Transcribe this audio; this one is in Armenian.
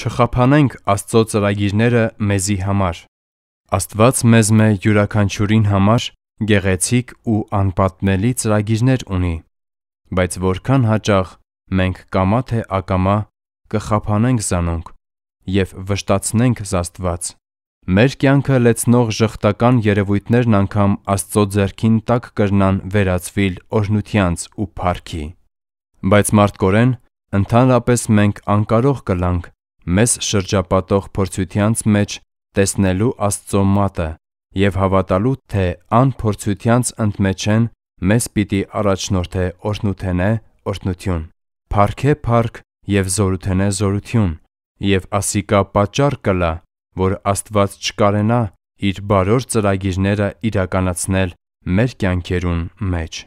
Չխափանենք Աստծո ծրագիրները մեզի համար։ Աստված մեզ մեր յուրաքանչյուրին համար գեղեցիկ ու անպատմելի ծրագիրներ ունի, բայց որքան հաճախ մենք կամա թե ակամա կխափանենք զանոնք և վշտացնենք Աստված։ Մեր կյանքը լեցնող ժխտական երևույթներն անգամ Աստծո ձեռքին տակ կրնան վերածվիլ օրհնությանց ու փառքի։ Բայց մարդկորեն ընդհանրապես մենք անկարող կլանք մեզ շրջապատող փորձությանց մեջ տեսնելու Աստծո մատը և հավատալու, թե ան փորձությանց ընդմեջեն մեզ պիտի առաջնորդե օրհնութենե օրհնություն, փառքե փառք և զորութենե զորություն, և ասիկա պատճառ կլա, որ Աստված չկարենա իր բարոր ծրագիրները իրականացնել մեր կյանքերուն մեջ։